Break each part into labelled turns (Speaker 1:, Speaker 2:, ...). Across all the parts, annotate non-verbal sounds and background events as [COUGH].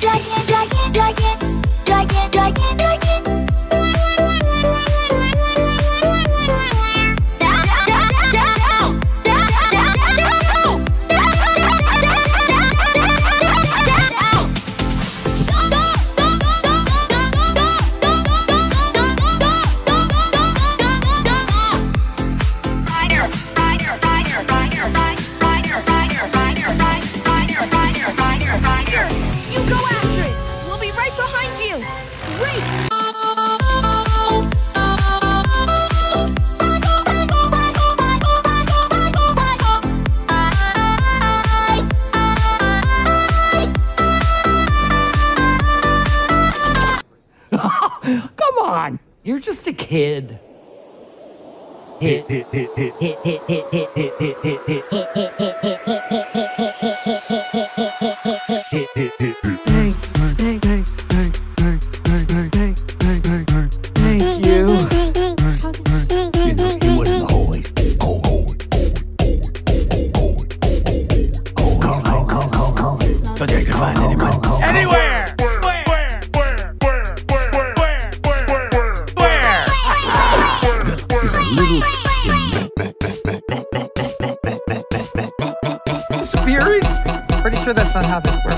Speaker 1: Dragon!
Speaker 2: Great. [LAUGHS]
Speaker 3: Come on, you're just a kid. Hit, hit, hit, hit, hit, hit, hit, hit, hit, hit, hit, hit, hit, hit, hit, hit. Thank Anywhere! Spirit?
Speaker 4: Pretty sure that's not how this works.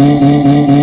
Speaker 5: Mm-hmm.